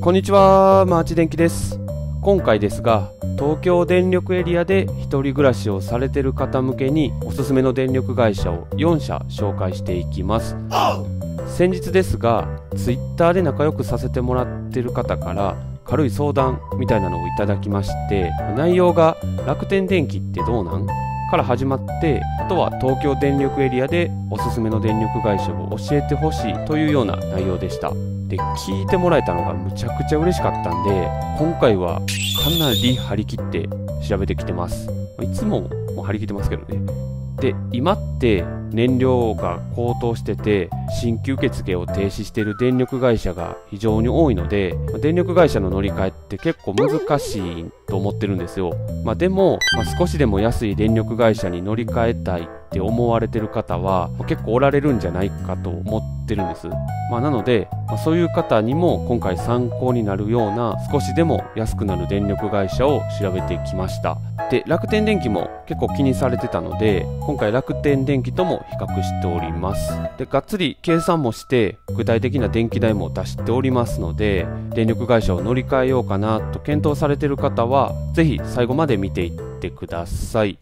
こんにちは、マーチ電機です。今回ですが、東京電力エリアで一人暮らしをされている方向けにおすすめの電力会社を4社紹介していきます。先日ですが、Twitter で仲良くさせてもらってる方から軽い相談みたいなのをいただきまして、内容が楽天電気ってどうなん？から始まってあとは東京電力エリアでおすすめの電力会社を教えてほしいというような内容でしたで聞いてもらえたのがむちゃくちゃ嬉しかったんで今回はかなり張り切って調べてきてます。いつもも張り切ってますけどね。で今って燃料が高騰してて新規受付を停止している電力会社が非常に多いので電力会社の乗り換えって結構難しいと思ってるんですよ、まあ、でも、まあ、少しでも安い電力会社に乗り換えたいって思われてる方は結構おられるんじゃないかと思ってるんです、まあ、なので、まあ、そういう方にも今回参考になるような少しでも安くなる電力会社を調べてきました。で楽天電気も結構気にされてたので今回楽天電気とも比較しております。でがっつり計算もして具体的な電気代も出しておりますので電力会社を乗り換えようかなと検討されてる方はぜひ最後まで見ていってください。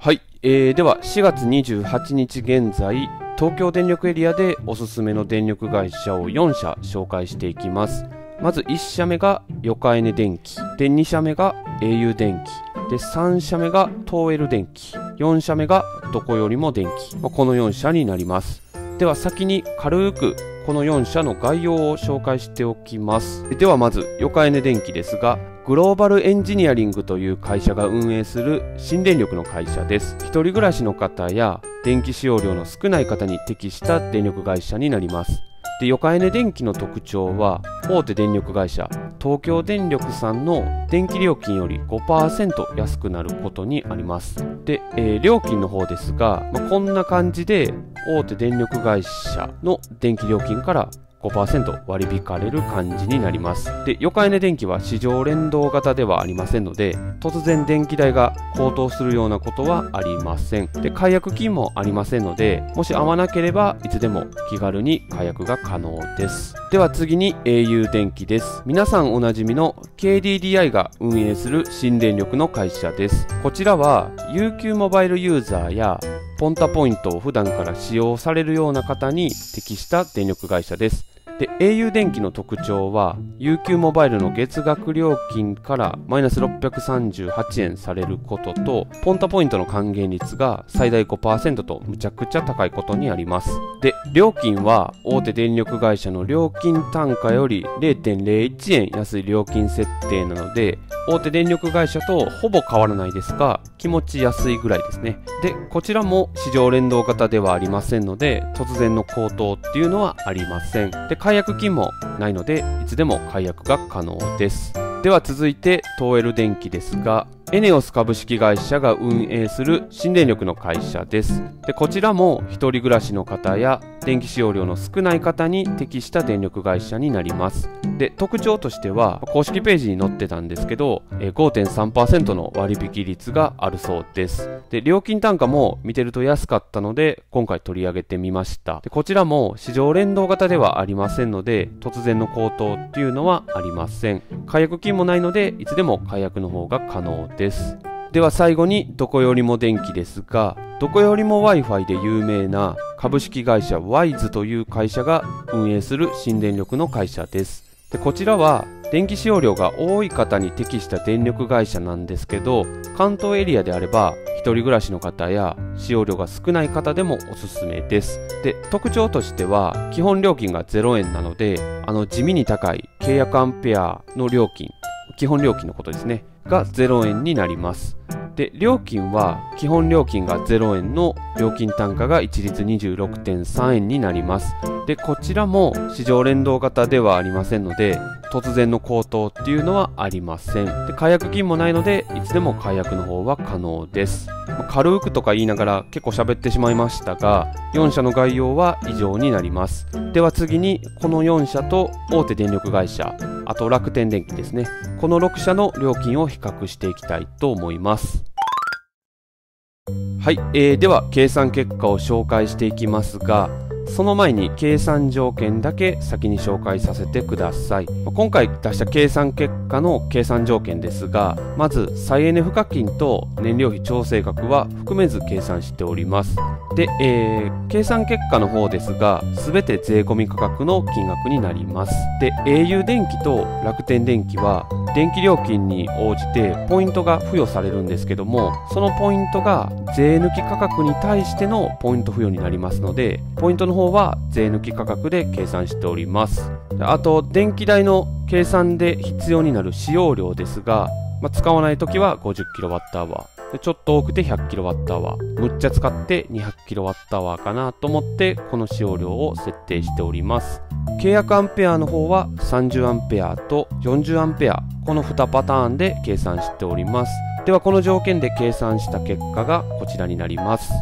はい、えー、では4月28日現在東京電力エリアでおすすめの電力会社を4社紹介していきます。まず1社目がヨカエネ電機。で2社目が au 電機。で3社目が東エル電機。4社目がどこよりも電機、まあ、この4社になります。では先に軽くこの4社の概要を紹介しておきます。ではまずヨカエネ電機ですがグローバルエンジニアリングという会社が運営する新電力の会社です一人暮らしの方や電気使用量の少ない方に適した電力会社になりますで、ヨカエネ電気の特徴は、大手電力会社、東京電力さんの電気料金より5%安くなることにあります。で、えー、料金の方ですが、まあ、こんな感じで、大手電力会社の電気料金から5%割り引かれる感じになります。で、ヨカエネ電気は市場連動型ではありませんので、突然電気代が高騰するようなことはありません。で、解約金もありませんので、もし合わなければいつでも気軽に解約が可能です。では次に au 電気です。皆さんおなじみの KDDI が運営する新電力の会社です。こちらは UQ モバイルユーザーやポンタポイントを普段から使用されるような方に適した電力会社です。で au 電気の特徴は UQ モバイルの月額料金からマイナス638円されることとポンタポイントの還元率が最大5%とむちゃくちゃ高いことにありますで料金は大手電力会社の料金単価より0.01円安い料金設定なので大手電力会社とほぼ変わらないですが気持ち安いぐらいですね。でこちらも市場連動型ではありませんので突然の高騰っていうのはありません。で解約金もないのでいつでも解約が可能です。では続いて東エル電機ですがエネオス株式会社が運営する新電力の会社です。でこちらも一人暮らしの方や電気使用量の少ない方に適した電力会社になります。で特徴としては公式ページに載ってたんですけど5.3%の割引率があるそうです。で料金単価も見てると安かったので今回取り上げてみました。でこちらも市場連動型ではありませんので突然の高騰っていうのはありません。解約金もないのでいつでも解約の方が可能ですです。では最後にどこよりも電気ですがどこよりも Wi-Fi で有名な株式会社 WISE という会社が運営する新電力の会社です。でこちらは電気使用量が多い方に適した電力会社なんですけど関東エリアであれば一人暮らしの方や使用量が少ない方でもおすすめです。で特徴としては基本料金が0円なのであの地味に高い契約アンペアの料金基本料金のことですね。が0円になります。で料金は基本料金が0円の料金単価が一律26.3円になります。でこちらも市場連動型ではありませんので突然の高騰っていうのはありません。で解約金もないのでいつでも解約の方は可能です。軽くとか言いながら結構喋ってしまいましたが4社の概要は以上になります。では次にこの4社と大手電力会社あと楽天電機ですね。この6社の料金を比較していきたいと思います。はい、えー、では計算結果を紹介していきますがその前に計算条件だけ先に紹介させてください。今回出した計算結果の計算条件ですがまず再エネ賦課金と燃料費調整額は含めず計算しております。で、えー、計算結果の方ですが全て税込み価格の金額になります。で au 電気と楽天電気は電気料金に応じてポイントが付与されるんですけどもそのポイントが税抜き価格に対してのポイント付与になりますのでポイントの方は税抜き価格で計算しております。あと電気代の計算で必要になる使用量ですが、まあ、使わない時は 50kWh でちょっと多くて 100kWh むっちゃ使って 200kWh かなと思ってこの使用量を設定しております。契約アンペアの方は 30A と 40A この2パターンで計算しております。ではこの条件で計算した結果がこちらになります。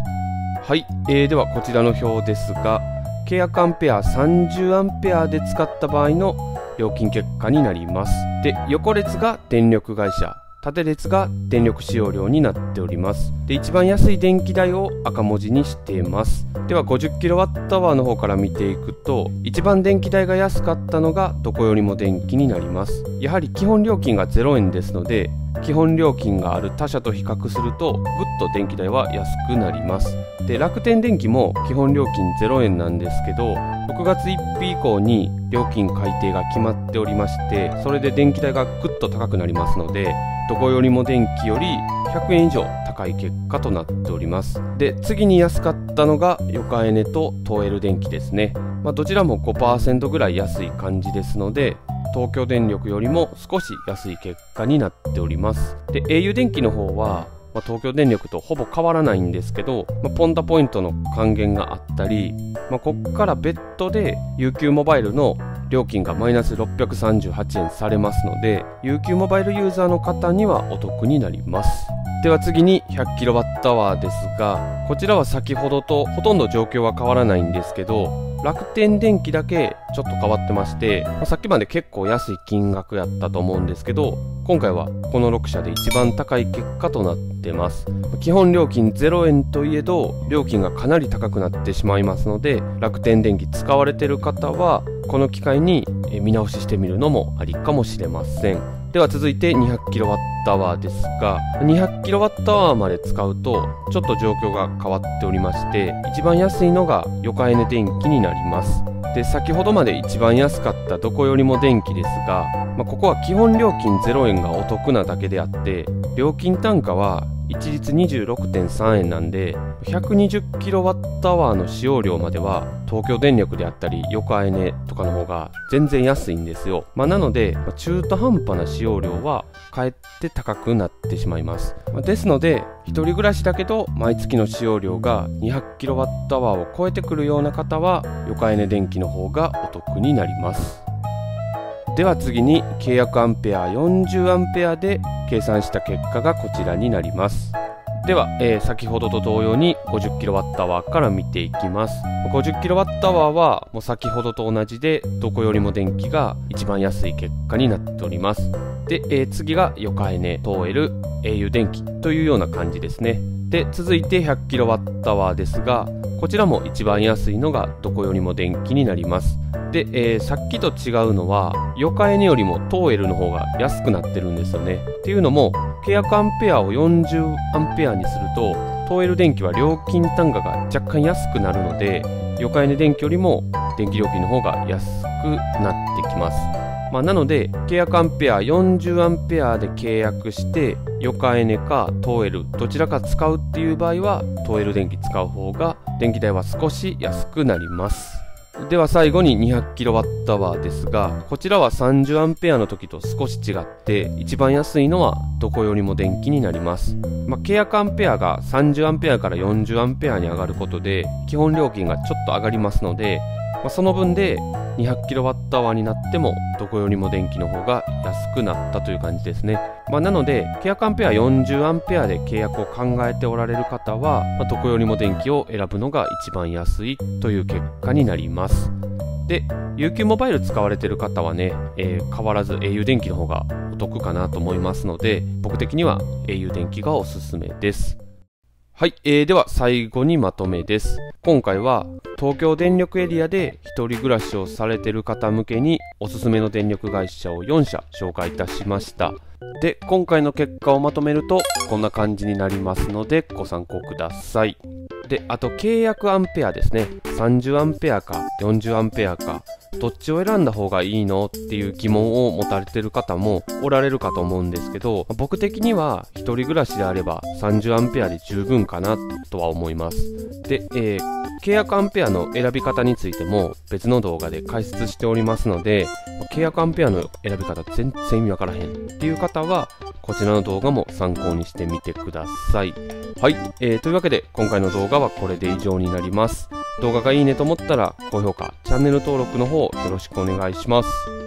はい、えー、ではこちらの表ですが契約アンペア30アンペアで使った場合の料金結果になります。で横列が電力会社縦列が電力使用量になっております。で一番安い電気代を赤文字にしています。では 50kWh の方から見ていくと一番電気代が安かったのがどこよりも電気になります。やはり基本料金が0円ですので基本料金がある他社と比較するとぐっと電気代は安くなります。で楽天電気も基本料金0円なんですけど6月1日以降に料金改定が決まっておりましてそれで電気代がぐっと高くなりますのでどこよりも電気より100円以上高い結果となっております。で次に安かったのがヨカエネと東エル電気ですね、まあ、どちらも5%ぐらい安い感じですので東京電力よりも少し安い結果になっております。で au 電気の方はまあ、東京電力とほぼ変わらないんですけど、まあ、ポンタポイントの還元があったり、まあ、こっから別途で UQ モバイルの料金がマイナス638円されますので UQ モバイルユーザーの方にはお得になります。では次に 100kWh ですがこちらは先ほどとほとんど状況は変わらないんですけど楽天電気だけちょっと変わってまして、まあ、さっきまで結構安い金額やったと思うんですけど今回はこの6社で一番高い結果となってます。基本料金0円といえど料金がかなり高くなってしまいますので楽天電気使われてる方はこの機会に見直ししてみるのもありかもしれません。では続いて 200kWh ですが 200kWh まで使うとちょっと状況が変わっておりまして一番安いのがヨカエネ電気になります。で先ほどまで一番安かったどこよりも電気ですが、まあ、ここは基本料金0円がお得なだけであって料金単価は一律26.3円なんで 120kWh の使用量までは東京電力であったり横エネとかの方が全然安いんですよ、まあ、なので中途半端な使用量はかえって高くなってしまいます。ですので1人暮らしだけど毎月の使用量が 200kWh を超えてくるような方は横エネ電気の方がお得になります。では次に契約アンペア40アンペアで計算した結果がこちらになります。では、えー、先ほどと同様に 50kWh から見ていきます。50kWh はもう先ほどと同じでどこよりも電気が一番安い結果になっております。で、えー、次がヨカエネ、トーエル、au 電気というような感じですね。で続いて 100kWh ですがこちらも一番安いのがどこよりも電気になります。で、えー、さっきと違うのはヨカエネよりもトーエルの方が安くなってるんですよね。っていうのも契約アンペアを40アンペアにするとトーエル電気は料金単価が若干安くなるのでヨカエネ電気よりも電気料金の方が安くなってきます。まあ、なので契約アンペア40アンペアで契約してヨカエネかトーエルどちらか使うっていう場合はトーエル電気使う方が電気代は少し安くなります。では最後に 200kWh ですがこちらは 30A の時と少し違って一番安いのはどこよりも電気になります、まあ、契約アンペアが 30A から 40A に上がることで基本料金がちょっと上がりますのでまあ、その分で 200kWh になってもどこよりも電気の方が安くなったという感じですね、まあ、なので契約アンペア 40A で契約を考えておられる方は、まあ、どこよりも電気を選ぶのが一番安いという結果になります。で UQ モバイル使われている方はね、えー、変わらず au 電気の方がお得かなと思いますので僕的には au 電気がおすすめです。はい、えー、では最後にまとめです。今回は東京電力エリアで一人暮らしをされてる方向けにおすすめの電力会社を4社紹介いたしました。で、今回の結果をまとめるとこんな感じになりますのでご参考ください。で、あと契約アンペアですね。30アンペアか40アンペアかどっちを選んだ方がいいのっていう疑問を持たれてる方もおられるかと思うんですけど僕的には一人暮らしであれば30アンペアで十分かなとは思いますで、えー契約アンペアの選び方についても別の動画で解説しておりますので契約アンペアの選び方全然意味わからへんっていう方はこちらの動画も参考にしてみてください。はい、えーというわけで今回の動画はこれで以上になります。動画がいいねと思ったら高評価チャンネル登録の方よろしくお願いします。